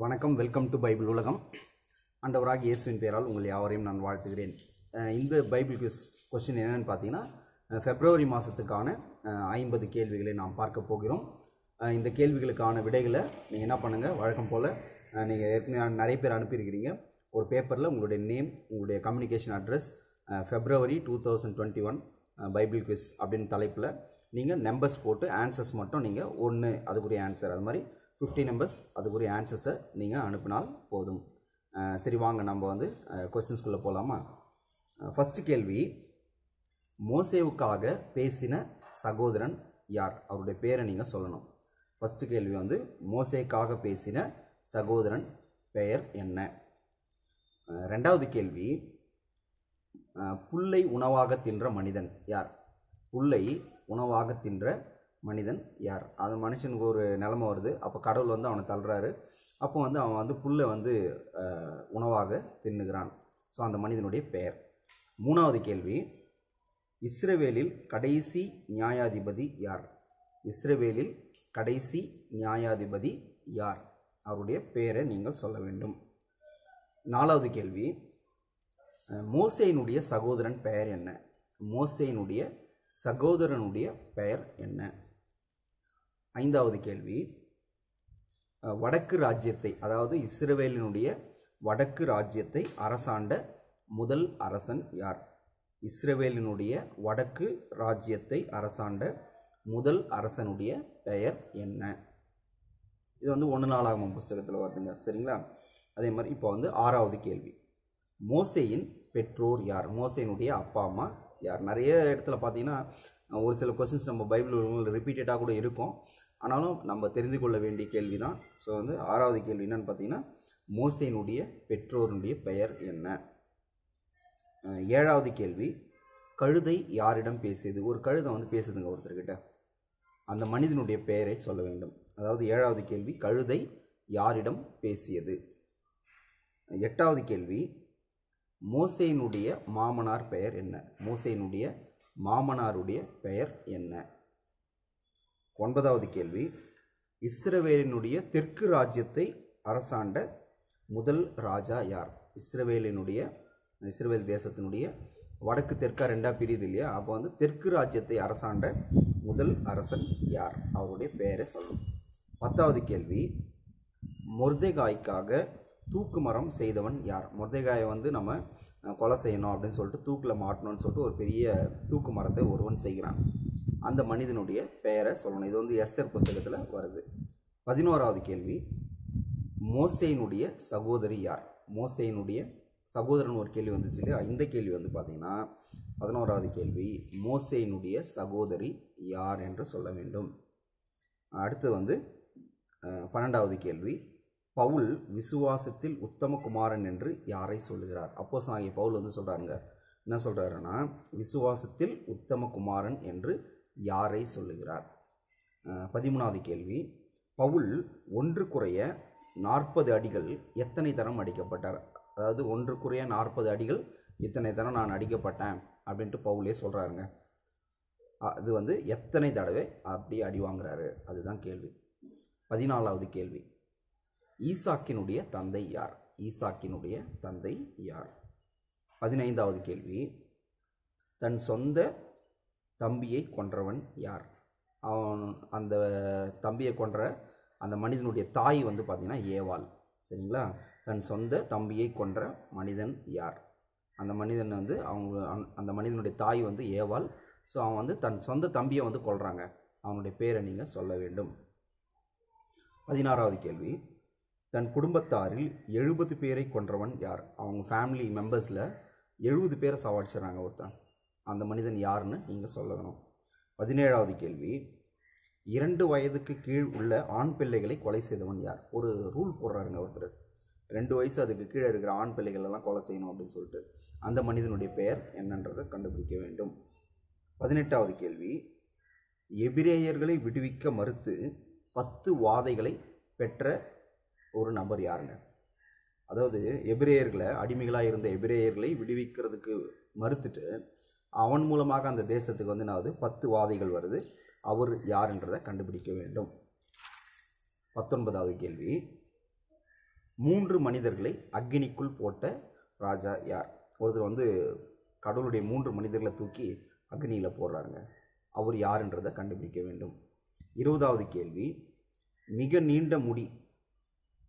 வணக்கம் welcome to Bible உலகம். ஆண்டவராக இயேசுவின் பெயரால் உங்கள் யாவரையும் நான் வாழ்த்துகிறேன். இந்த பைபிள் குவிஸ் கொஸ்டின் என்னென்னு பார்த்தீங்கன்னா ஃபெப்ரவரி மாதத்துக்கான ஐம்பது கேள்விகளை நாம் பார்க்க போகிறோம். இந்த கேள்விகளுக்கான விடைகளை நீங்கள் என்ன பண்ணுங்கள் வழக்கம் போல் நீங்கள் ஏற்கனவே நிறைய பேர் அனுப்பியிருக்கிறீங்க. ஒரு பேப்பரில் உங்களுடைய நேம் உங்களுடைய communication address February two thousand twenty one Bible quiz அப்படின்னு தலைப்பில் நீங்கள் நம்பர்ஸ் போட்டு ஆன்சர்ஸ் மட்டும் நீங்கள் ஒன்று அதுக்குரிய ஆன்சர் அது மாதிரி ஃபிஃப்டி நம்பர்ஸ் அதுக்குரிய ஆன்சர்ஸை நீங்கள் அனுப்பினால் போதும். சரி வாங்க நம்ம வந்து கொஸ்டின்ஸ்குள்ளே போகலாமா ஃபஸ்ட்டு கேள்வி. மோசேவுக்காக பேசின சகோதரன் யார்? அவருடைய பேரை நீங்கள் சொல்லணும். ஃபஸ்ட்டு கேள்வி வந்து மோசேக்காக பேசின சகோதரன் பெயர் என்ன? ரெண்டாவது கேள்வி. புல்லை உணவாக தின்ற மனிதன் யார்? புல்லை உணவாக தின்ற மனிதன் யார்? அந்த மனுஷனுக்கு ஒரு நிலமை வருது. அப்போ கடவுள் வந்து அவனை தள்ளுறாரு. அப்போ வந்து அவன் வந்து புல்லை வந்து உணவாக தின்னுகிறான். ஸோ அந்த மனிதனுடைய பெயர். மூணாவது கேள்வி. இஸ்ரவேலில் கடைசி நியாயாதிபதி யார்? இஸ்ரவேலில் கடைசி நியாயாதிபதி யார்? அவருடைய பெயரை நீங்கள் சொல்ல வேண்டும். நாலாவது கேள்வி. மோசையினுடைய சகோதரன் பெயர் என்ன? மோசையினுடைய சகோதரனுடைய பெயர் என்ன? ஐந்தாவது கேள்வி. வடக்கு ராஜ்யத்தை அதாவது இஸ்ரவேலினுடைய வடக்கு ராஜ்யத்தை அரசாண்ட முதல் அரசன் யார்? இஸ்ரவேலினுடைய வடக்கு ராஜ்யத்தை அரசாண்ட முதல் அரசனுடைய பெயர் என்ன? இது வந்து ஒன்று நாளாகும் புஸ்தகத்தில் வருதுங்க சரிங்களா? அதே மாதிரி இப்போ வந்து ஆறாவது கேள்வி. மோசையின் பெற்றோர் யார்? மோசையினுடைய அப்பா அம்மா யார்? நிறைய இடத்துல பார்த்தீங்கன்னா ஒரு சில கொஸ்டின்ஸ் நம்ம பைபிள் ரிப்பீட்டடாக கூட இருக்கும். ஆனாலும் நம்ம தெரிந்து கொள்ள வேண்டிய கேள்வி தான் ஸோ வந்து ஆறாவது கேள்வி என்னன்னு பார்த்தீங்கன்னா மோசையினுடைய பெற்றோருடைய பெயர் என்ன? ஏழாவது கேள்வி கழுதை யாரிடம் பேசியது? ஒரு கழுதை வந்து பேசுதுங்க ஒருத்தர்கிட்ட. அந்த மனிதனுடைய பெயரை சொல்ல வேண்டும். அதாவது ஏழாவது கேள்வி கழுதை யாரிடம் பேசியது? எட்டாவது கேள்வி மோசையினுடைய மாமனார் பெயர் என்ன? மோசையினுடைய மாமனாருடைய பெயர் என்ன? ஒன்பதாவது கேள்வி. இஸ்ரவேலினுடைய தெற்கு ராஜ்யத்தை அரசாண்ட முதல் ராஜா யார்? இஸ்ரவேலினுடைய இஸ்ரவேல் தேசத்தினுடைய வடக்கு தெற்கா ரெண்டா பிரியுது இல்லையா? அப்போ வந்து தெற்கு ராஜ்யத்தை அரசாண்ட முதல் அரசன் யார்? அவருடைய பெயரை சொல்லும். பத்தாவது கேள்வி. மொர்தேகாய்க்காக தூக்கு மரம் செய்தவன் யார்? மொர்தேகாயை வந்து நம்ம கொலை செய்யணும் அப்படின்னு சொல்லிட்டு தூக்கில் மாட்டணும்னு சொல்லிட்டு ஒரு பெரிய தூக்கு மரத்தை ஒருவன் செய்கிறான். அந்த மனிதனுடைய பெயரை சொல்லணும். இது வந்து எஸ்எர் புஸ்தகத்தில் வருது. பதினோராவது கேள்வி. மோசையினுடைய சகோதரி யார்? மோசையினுடைய சகோதரன் ஒரு கேள்வி வந்துச்சு இல்லையா? இந்த கேள்வி வந்து பார்த்தீங்கன்னா பதினோராவது கேள்வி. மோசையினுடைய சகோதரி யார் என்று சொல்ல வேண்டும். அடுத்து வந்து பன்னெண்டாவது கேள்வி. பவுல் விசுவாசத்தில் உத்தம குமாரன் என்று யாரை சொல்லுகிறார்? அப்போ ஆகிய பவுல் வந்து சொல்கிறாருங்க என்ன சொல்கிறாருன்னா விசுவாசத்தில் உத்தம குமாரன் என்று யாரை சொல்லுகிறார்? பதிமூணாவது கேள்வி. பவுல் ஒன்று குறைய நாற்பது அடிகள் எத்தனை தரம் அடிக்கப்பட்டார்? அதாவது ஒன்று குறைய நாற்பது அடிகள் இத்தனை தரம் நான் அடிக்கப்பட்டேன்? அப்படின்ட்டு பவுலே சொல்கிறாருங்க அது வந்து எத்தனை தடவை அப்படி அடி வாங்குறாரு? அதுதான் கேள்வி. பதினாலாவது கேள்வி. ஈசாக்கினுடைய தந்தை யார்? ஈசாக்கினுடைய தந்தை யார்? பதினைந்தாவது கேள்வி. தன் சொந்த தம்பியை கொன்றவன் யார்? அவன் அந்த தம்பியை கொன்ற அந்த மனிதனுடைய தாய் வந்து பார்த்திங்கன்னா ஏவாள். சரிங்களா? தன் சொந்த தம்பியை கொன்ற மனிதன் யார்? அந்த மனிதன் வந்து அவங்க அந்த- அந்த மனிதனுடைய தாய் வந்து ஏவாள். ஸோ அவன் வந்து தன் சொந்த தம்பியை வந்து கொள்கிறாங்க அவனுடைய பேரை நீங்கள் சொல்ல வேண்டும். பதினாறாவது கேள்வி. தன் குடும்பத்தாரில் எழுபது பேரை கொன்றவன் யார்? அவங்க ஃபேமிலி மெம்பர்ஸில் எழுபது பேரை சாவடிச்சிடறாங்க ஒருத்தன். அந்த மனிதன் யாருன்னு நீங்கள் சொல்லணும். பதினேழாவது கேள்வி. இரண்டு வயதுக்கு கீழ் உள்ள ஆண் பிள்ளைகளை கொலை செய்தவன் யார்? ஒரு ரூல் போடுறாருங்க ஒருத்தர். ரெண்டு வயசு அதுக்கு கீழே இருக்கிற ஆண் பிள்ளைகளெல்லாம் கொலை செய்யணும் அப்படின்னு சொல்லிட்டு அந்த மனிதனுடைய பெயர் என்னன்றதை கண்டுபிடிக்க வேண்டும். பதினெட்டாவது கேள்வி. எபிரேயர்களை விடுவிக்க மறுத்து பத்து வாதைகளை பெற்ற ஒரு நபர் யாருங்க? அதாவது எபிரேயர்களை அடிமைகளாக இருந்த எபிரேயர்களை விடுவிக்கிறதுக்கு மறுத்துட்டு அவன் மூலமாக அந்த தேசத்துக்கு வந்து நான் பத்து வாதைகள் வருது. அவர் யாருன்றதை கண்டுபிடிக்க வேண்டும். பத்தொன்பதாவது கேள்வி. மூன்று மனிதர்களை அக்னிக்குள் போட்ட ராஜா யார்? ஒருத்தர் வந்து கடவுளுடைய மூன்று மனிதர்களை தூக்கி அக்னியில் போடுறாருங்க. அவர் யாருன்றதை கண்டுபிடிக்க வேண்டும். இருபதாவது கேள்வி. மிக நீண்ட முடி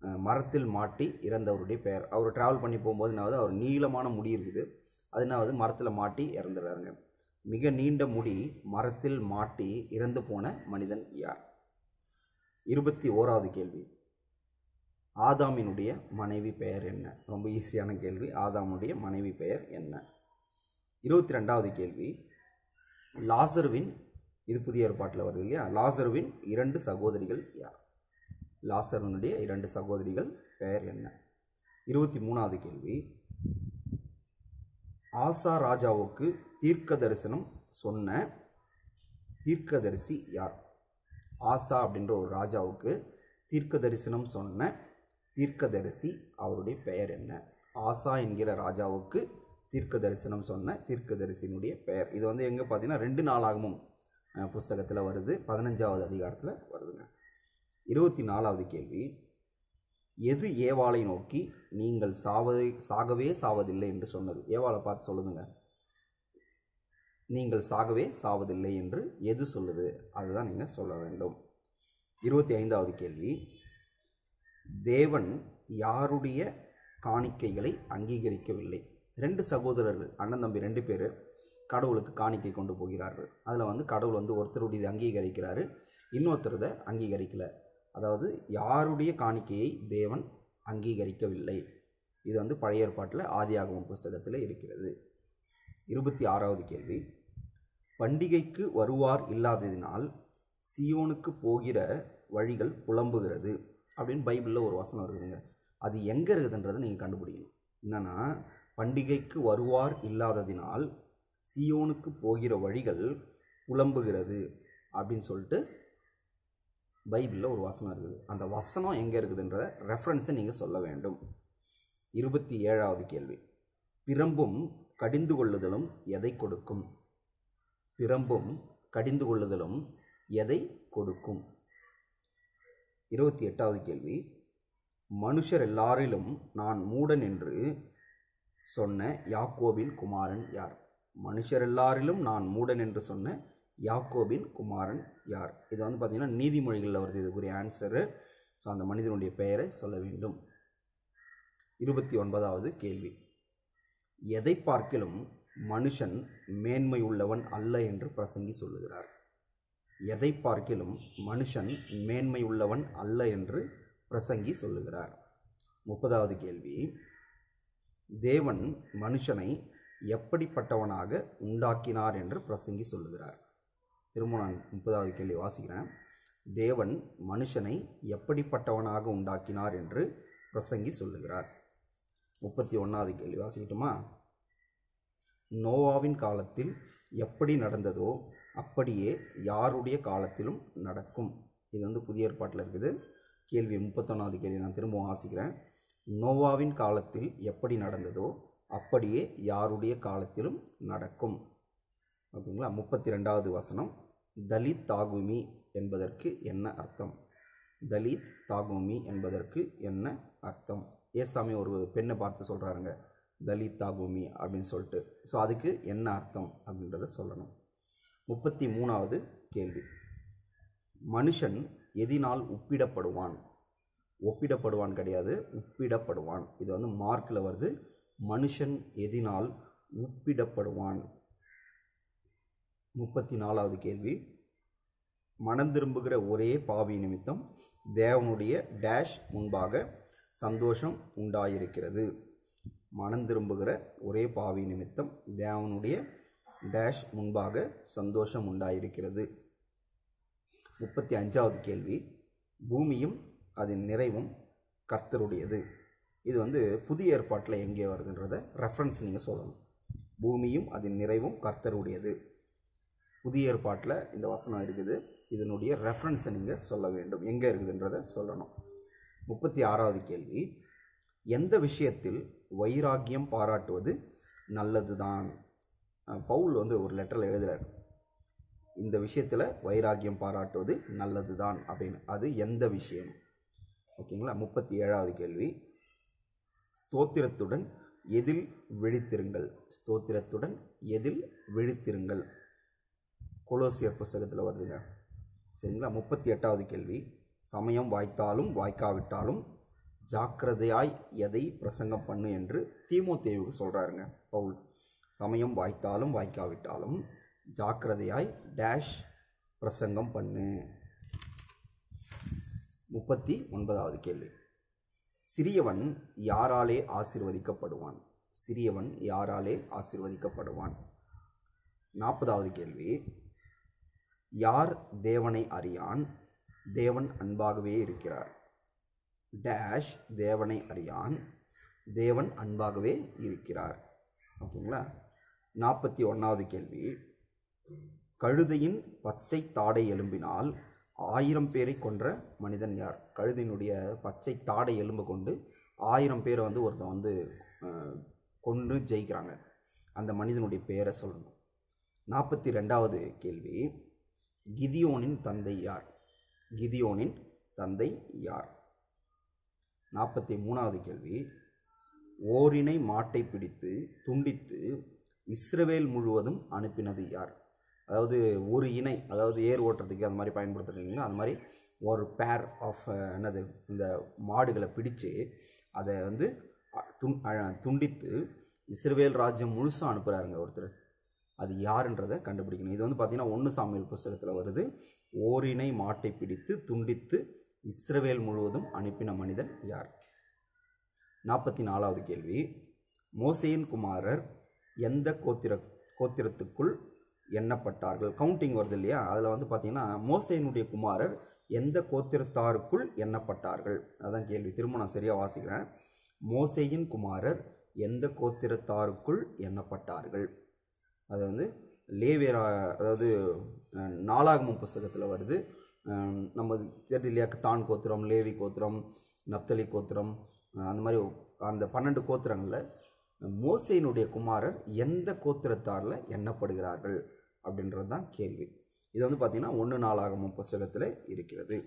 மரத்தில் மாட்டி இறந்தவருடைய பெயர். அவர் ட்ராவல் பண்ணி போகும்போது என்னாவது அவர் நீளமான முடி இருக்குது. அதனாவது மரத்தில் மாட்டி இறந்துடுறாருங்க. மிக நீண்ட முடி மரத்தில் மாட்டி இறந்து போன மனிதன் யார்? இருபத்தி ஓராவது கேள்வி. ஆதாமினுடைய மனைவி பெயர் என்ன? ரொம்ப ஈஸியான கேள்வி. ஆதாமுடைய மனைவி பெயர் என்ன? இருபத்தி ரெண்டாவது கேள்வி. லாசருவின் இது புதிய ஏற்பாட்டில் வருது இல்லையா? லாசருவின் இரண்டு சகோதரிகள் யார்? லாசருனுடைய இரண்டு சகோதரிகள் பெயர் என்ன? இருபத்தி மூணாவது கேள்வி. ஆசா ராஜாவுக்கு தீர்க்க தரிசனம் சொன்ன தீர்க்கதரிசி யார்? ஆசா அப்படின்ற ஒரு ராஜாவுக்கு தீர்க்க தரிசனம் சொன்ன தீர்க்கதரிசி அவருடைய பெயர் என்ன? ஆசா என்கிற ராஜாவுக்கு தீர்க்க தரிசனம் சொன்ன தீர்க்கதரிசியினுடைய பெயர். இது வந்து எங்கே பார்த்தீங்கன்னா ரெண்டு நாளாகவும் புஸ்தகத்தில் வருது. பதினஞ்சாவது அதிகாரத்தில் வருதுங்க. இருபத்தி நாலாவது கேள்வி. எது ஏவாளை நோக்கி நீங்கள் சாவதை சாகவே சாவதில்லை என்று சொன்னது? ஏவாளை பார்த்து சொல்லுதுங்க. நீங்கள் சாகவே சாவதில்லை என்று எது சொல்லுது? அதுதான் நீங்கள் சொல்ல வேண்டும். இருபத்தி ஐந்தாவது கேள்வி. தேவன் யாருடைய காணிக்கைகளை அங்கீகரிக்கவில்லை? ரெண்டு சகோதரர்கள் அண்ணன் தம்பி ரெண்டு பேர் கடவுளுக்கு காணிக்கை கொண்டு போகிறார்கள். அதில் வந்து கடவுள் வந்து ஒருத்தருடைய அங்கீகரிக்கிறாரு இன்னொருத்தரதை அங்கீகரிக்கலை. அதாவது யாருடைய காணிக்கையை தேவன் அங்கீகரிக்கவில்லை. இது வந்து பழைய ஏற்பாட்டில் ஆதியாகமம் புஸ்தகத்தில் இருக்கிறது. இருபத்தி ஆறாவது கேள்வி. பண்டிகைக்கு வருவார் இல்லாததினால் சியோனுக்கு போகிற வழிகள் புலம்புகிறது அப்படின்னு பைபிளில் ஒரு வசனம் இருக்குதுங்க. அது எங்கே இருக்குதுன்றதை நீங்கள் கண்டுபிடிக்கணும். என்னென்னா பண்டிகைக்கு வருவார் இல்லாததினால் சியோனுக்கு போகிற வழிகள் புலம்புகிறது அப்படின்னு சொல்லிட்டு பைபிளில் ஒரு வசனம் இருக்குது. அந்த வசனம் எங்கே இருக்குதுன்ற ரெஃபரன்ஸை நீங்கள் சொல்ல வேண்டும். இருபத்தி ஏழாவது கேள்வி. பிரம்பும் கடிந்து கொள்ளுதலும் எதை கொடுக்கும்? பிரம்பும் கடிந்து கொள்ளுதலும் எதை கொடுக்கும்? இருபத்தி எட்டாவது கேள்வி. மனுஷர் எல்லாரிலும் நான் மூடன் என்று சொன்ன யாக்கோவின் குமாரன் யார்? மனுஷர் எல்லாரிலும் நான் மூடன் என்று சொன்ன யாக்கோபின் குமாரன் யார்? இது வந்து பார்த்திங்கன்னா நீதிமொழிகளில் வருது. இதுக்குரிய ஆன்சரு ஸோ அந்த மனிதனுடைய பெயரை சொல்ல வேண்டும். இருபத்தி ஒன்பதாவது கேள்வி. எதை பார்க்கிலும் மனுஷன் மேன்மை உள்ளவன் அல்ல என்று பிரசங்கி சொல்லுகிறார். எதை பார்க்கிலும் மனுஷன் மேன்மை உள்ளவன் அல்ல என்று பிரசங்கி சொல்லுகிறார். முப்பதாவது கேள்வி. தேவன் மனுஷனை எப்படிப்பட்டவனாக உண்டாக்கினார் என்று பிரசங்கி சொல்லுகிறார். திரும்ப நான் முப்பதாவது கேள்வி வாசிக்கிறேன். தேவன் மனுஷனை எப்படிப்பட்டவனாக உண்டாக்கினார் என்று பிரசங்கி சொல்லுகிறார். முப்பத்தி ஒன்றாவது கேள்வி வாசிக்கட்டுமா? நோவாவின் காலத்தில் எப்படி நடந்ததோ அப்படியே யாருடைய காலத்திலும் நடக்கும். இது வந்து புதிய ஏற்பாட்டில் இருக்குது. கேள்வி முப்பத்தொன்னாவது கேள்வி நான் திரும்பவும் வாசிக்கிறேன். நோவாவின் காலத்தில் எப்படி நடந்ததோ அப்படியே யாருடைய காலத்திலும் நடக்கும். ஓகேங்களா முப்பத்தி ரெண்டாவது வசனம் தலித் தாகுமி என்பதற்கு என்ன அர்த்தம்? தலித் தாகுமி என்பதற்கு என்ன அர்த்தம்? ஏசாமி ஒரு பெண்ணை பார்த்து சொல்கிறாருங்க தலித் தாகுமி அப்படின்னு சொல்லிட்டு. ஸோ அதுக்கு என்ன அர்த்தம் அப்படின்றத சொல்லணும். முப்பத்தி மூணாவது கேள்வி. மனுஷன் எதினால் ஒப்பிடப்படுவான்? ஒப்பிடப்படுவான் கிடையாது ஒப்பிடப்படுவான். இது வந்து மார்க்கில் வருது மனுஷன் எதினால் ஒப்பிடப்படுவான். முப்பத்தி நாலாவது கேள்வி. மனம் திரும்புகிற ஒரே பாவி நிமித்தம் தேவனுடைய டேஷ் முன்பாக சந்தோஷம் உண்டாயிருக்கிறது. மனம் திரும்புகிற ஒரே பாவி நிமித்தம் தேவனுடைய டேஷ் முன்பாக சந்தோஷம் உண்டாயிருக்கிறது. முப்பத்தி அஞ்சாவது கேள்வி. பூமியும் அதன் நிறைவும் கர்த்தருடையது. இது வந்து புதிய ஏற்பாட்டில் எங்கே வருதுன்றத ரெஃபரன்ஸ் நீங்கள் சொல்லணும். பூமியும் அதன் நிறைவும் கர்த்தருடையது. புதிய ஏற்பாட்டில் இந்த வசனம் இருக்குது. இதனுடைய ரெஃபரன்ஸை நீங்கள் சொல்ல வேண்டும். எங்கே இருக்குதுன்றதை சொல்லணும். முப்பத்தி ஆறாவது கேள்வி. எந்த விஷயத்தில் வைராக்கியம் பாராட்டுவது நல்லது தான் பவுல் வந்து ஒரு லெட்டரில் எழுதுகிறார் இந்த விஷயத்தில் வைராக்கியம் பாராட்டுவது நல்லது தான் அப்படின்னு. அது எந்த விஷயம்? ஓகேங்களா? முப்பத்தி ஏழாவது கேள்வி. ஸ்தோத்திரத்துடன் எதில் விழித்திருங்கள்? ஸ்தோத்திரத்துடன் எதில் விழித்திருங்கள்? கொலோசியர் புஸ்தகத்தில் வருதுங்க சரிங்களா? முப்பத்தி எட்டாவது கேள்வி. சமயம் வாய்த்தாலும் வாய்க்காவிட்டாலும் ஜாக்கிரதையாய் எதை பிரசங்கம் பண்ணு என்று தீமோத்தேவுக்கு சொல்கிறாருங்க பவுல். சமயம் வாய்த்தாலும் வாய்க்காவிட்டாலும் ஜாக்கிரதையாய் டேஷ் பிரசங்கம் பண்ணு. முப்பத்தி ஒன்பதாவது கேள்வி. சிறியவன் யாராலே ஆசிர்வதிக்கப்படுவான்? சிறியவன் யாராலே ஆசிர்வதிக்கப்படுவான்? நாற்பதாவது கேள்வி. யார் தேவனை அறியான்? தேவன் அன்பாகவே இருக்கிறார். டேஷ் தேவனை அறியான். தேவன் அன்பாகவே இருக்கிறார். ஓகேங்களா? நாற்பத்தி ஒன்றாவது கேள்வி. கழுதையின் பச்சை தாடை எலும்பினால் ஆயிரம் பேரை கொன்ற மனிதன் யார்? கழுதையினுடைய பச்சை தாடை எலும்பு கொண்டு ஆயிரம் பேரை வந்து ஒருத்தன் வந்து கொண்டு கொன்று ஜெயிக்கிறாங்க. அந்த மனிதனுடைய பெயரை சொல்லணும். நாற்பத்தி ரெண்டாவது கேள்வி. கிதியோனின் தந்தை யார்? கிதியோனின் தந்தை யார்? நாற்பத்தி மூணாவது கேள்வி. ஓரினை மாட்டை பிடித்து துண்டித்து இஸ்ரவேல் முழுவதும் அனுப்பினது யார்? அதாவது ஒரு இணை அதாவது ஏர் ஓட்டுறதுக்கு அந்த மாதிரி பயன்படுத்துறீங்களா அந்த மாதிரி ஒரு பேர் ஆஃப் என்னது இந்த மாடுகளை பிடிச்சு அதை வந்து துண் துண்டித்து இஸ்ரவேல் ராஜ்யம் முழுசாக அனுப்புகிறாருங்க ஒருத்தர். அது யாருன்றதை கண்டுபிடிக்கணும். இது வந்து பார்த்தீங்கன்னா ஒன்று சாமியல் புஸ்தகத்தில் வருது. ஓரினை மாட்டை பிடித்து துண்டித்து இஸ்ரவேல் முழுவதும் அனுப்பின மனிதன் யார்? நாற்பத்தி நாலாவது கேள்வி. மோசையின் குமாரர் எந்த கோத்திர கோத்திரத்துக்குள் எண்ணப்பட்டார்கள்? கவுண்டிங் வருது இல்லையா? அதில் வந்து பார்த்தீங்கன்னா மோசையினுடைய குமாரர் எந்த கோத்திரத்தாருக்குள் எண்ணப்பட்டார்கள்? அதான் கேள்வி. திரும்ப நான் சரியாக வாசிக்கிறேன். மோசையின் குமாரர் எந்த கோத்திரத்தாருக்குள் எண்ணப்பட்டார்கள்? அது வந்து லேவியரா அதாவது அஹ், புஸ்தகத்தில் வருது. நம்ம தெரியுது இல்லையா? தான் கோத்திரம் லேவி கோத்திரம் நப்தலி கோத்திரம் அந்த மாதிரி அந்த பன்னெண்டு கோத்திரங்களில் மோசையினுடைய குமாரர் எந்த கோத்திரத்தாரில் எண்ணப்படுகிறார்கள் அப்படின்றது தான் கேள்வி. இது வந்து பார்த்திங்கன்னா ஒன்று நாளாகமும் புஸ்தகத்தில் இருக்கிறது.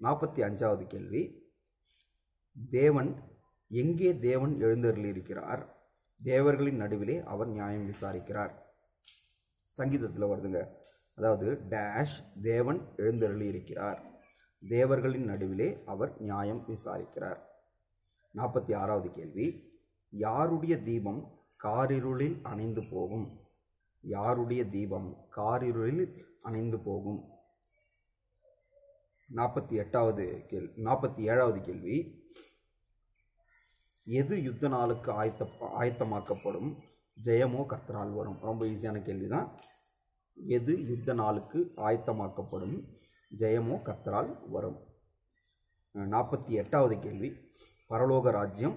நாற்பத்தி அஞ்சாவது கேள்வி. தேவன் எங்கே தேவன் எழுந்தருளியிருக்கிறார்? தேவர்களின் நடுவிலே அவர் நியாயம் விசாரிக்கிறார். சங்கீதத்தில் வருதுங்க. அதாவது டேஷ் தேவன் எழுந்தருளி இருக்கிறார் தேவர்களின் நடுவிலே அவர் நியாயம் விசாரிக்கிறார். நாற்பத்தி ஆறாவது கேள்வி. யாருடைய தீபம் காரிருளில் அணைந்து போகும்? யாருடைய தீபம் காரிருளில் அணைந்து போகும்? நாற்பத்தி எட்டாவது கேள் நாற்பத்தி ஏழாவது கேள்வி. எது யுத்த நாளுக்கு ஆயத்த ஆயத்தமாக்கப்படும்? ஜெயமோ கர்த்தரால் வரும். ரொம்ப ஈஸியான கேள்வி தான் எது யுத்த நாளுக்கு ஆயத்தமாக்கப்படும்? ஜெயமோ கர்த்தரால் வரும். நாற்பத்தி எட்டாவது கேள்வி. பரலோக ராஜ்யம்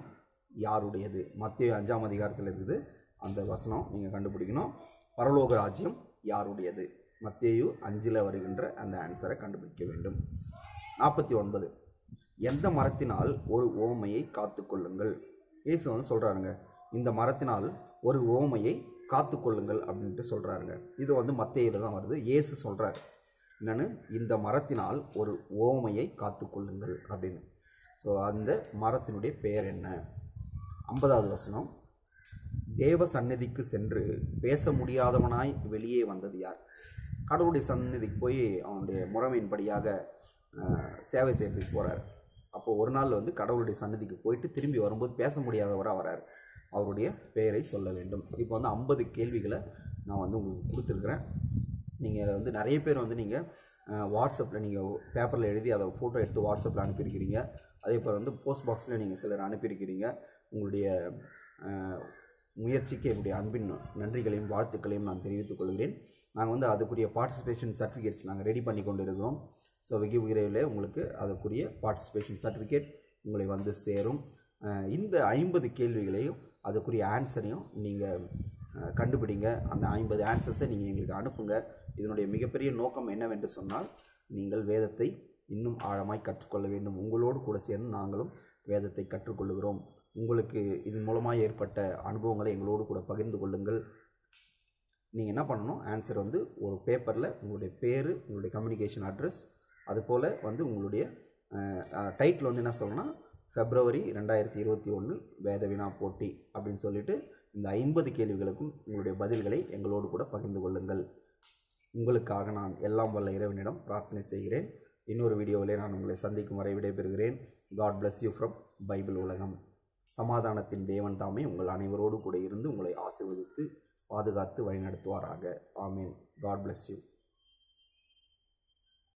யாருடையது? மத்திய அஞ்சாம் அதிகாரத்தில் இருக்குது. அந்த வசனம் நீங்கள் கண்டுபிடிக்கணும். பரலோக ராஜ்யம் யாருடையது? மத்தேயு அஞ்சில் வருகின்ற அந்த ஆன்சரை கண்டுபிடிக்க வேண்டும். நாற்பத்தி ஒன்பது. எந்த மரத்தினால் ஒரு ஓமையை காத்துக்கொள்ளுங்கள்? இயேசு வந்து சொல்கிறாருங்க இந்த மரத்தினால் ஒரு ஓமையை காத்துக்கொள்ளுங்கள் அப்படின்ட்டு சொல்கிறாருங்க இது வந்து மத்தேயில தான் வருது. இயேசு சொல்கிறார் என்னென்னு? இந்த மரத்தினால் ஒரு ஓமையை காத்துக்கொள்ளுங்கள் அப்படின்னு. ஸோ அந்த மரத்தினுடைய பெயர் என்ன? ஐம்பதாவது வசனம் தேவ சந்நிதிக்கு சென்று பேச முடியாதவனாய் வெளியே வந்தது யார்? கடவுளுடைய சந்நிதிக்கு போய் அவனுடைய முறைமையின்படியாக சேவை செய்கிறதுக்கு போகிறார் அப்போ ஒரு நாள் வந்து கடவுளுடைய சன்னதிக்கு போயிட்டு திரும்பி வரும்போது பேச முடியாதவராக வரார். அவருடைய பெயரை சொல்ல வேண்டும். இப்போ வந்து ஐம்பது கேள்விகளை நான் வந்து உங்களுக்கு கொடுத்துருக்குறேன். நீங்கள் வந்து நிறைய பேர் வந்து நீங்கள் வாட்ஸ்அப்பில் நீங்கள் பேப்பரில் எழுதி அதை ஃபோட்டோ எடுத்து வாட்ஸ்அப்பில் அனுப்பியிருக்கிறீங்க. அதே போல் வந்து போஸ்ட் பாக்ஸில் நீங்கள் சிலர் அனுப்பியிருக்கிறீங்க. உங்களுடைய முயற்சிக்கு என்னுடைய அன்பின் நன்றிகளையும் வாழ்த்துக்களையும் நான் தெரிவித்துக் கொள்கிறேன். நாங்கள் வந்து அதுக்குரிய பார்ட்டிசிபேஷன் சர்டிஃபிகேட்ஸ் நாங்கள் ரெடி பண்ணி கொண்டு இருக்கிறோம் ஸோ வெகு விரைவில் உங்களுக்கு அதுக்குரிய பார்ட்டிசிபேஷன் சர்டிஃபிகேட் உங்களை வந்து சேரும். இந்த ஐம்பது கேள்விகளையும் அதுக்குரிய ஆன்சரையும் நீங்கள் கண்டுபிடிங்க. அந்த ஐம்பது ஆன்சர்ஸை நீங்கள் எங்களுக்கு அனுப்புங்க. இதனுடைய மிகப்பெரிய நோக்கம் என்னவென்று சொன்னால் நீங்கள் வேதத்தை இன்னும் ஆழமாய் கற்றுக்கொள்ள வேண்டும். உங்களோடு கூட சேர்ந்து நாங்களும் வேதத்தை கற்றுக்கொள்ளுகிறோம். உங்களுக்கு இதன் மூலமாக ஏற்பட்ட அனுபவங்களை எங்களோடு கூட பகிர்ந்து கொள்ளுங்கள். நீங்கள் என்ன பண்ணணும்? ஆன்சர் வந்து ஒரு பேப்பரில் உங்களுடைய பேர் உங்களுடைய கம்யூனிகேஷன் அட்ரஸ் அதுபோல் வந்து உங்களுடைய டைட்டில் வந்து என்ன சொல்லணும்னா ஃபெப்ரவரி ரெண்டாயிரத்தி இருபத்தி ஒன்று வேத வினா போட்டி அப்படின்னு சொல்லிட்டு இந்த ஐம்பது கேள்விகளுக்கும் உங்களுடைய பதில்களை எங்களோடு கூட பகிர்ந்து கொள்ளுங்கள். உங்களுக்காக நான் எல்லாம் வல்ல இறைவனிடம் பிரார்த்தனை செய்கிறேன். இன்னொரு வீடியோவிலே நான் உங்களை சந்திக்கும் வரை விடைபெறுகிறேன். God bless you from Bible உலகம். சமாதானத்தின் தேவன் தாமே உங்கள் அனைவரோடு கூட இருந்து உங்களை ஆசிர்வதித்து பாதுகாத்து வழிநடத்துவாராக. ஆமீன். God bless you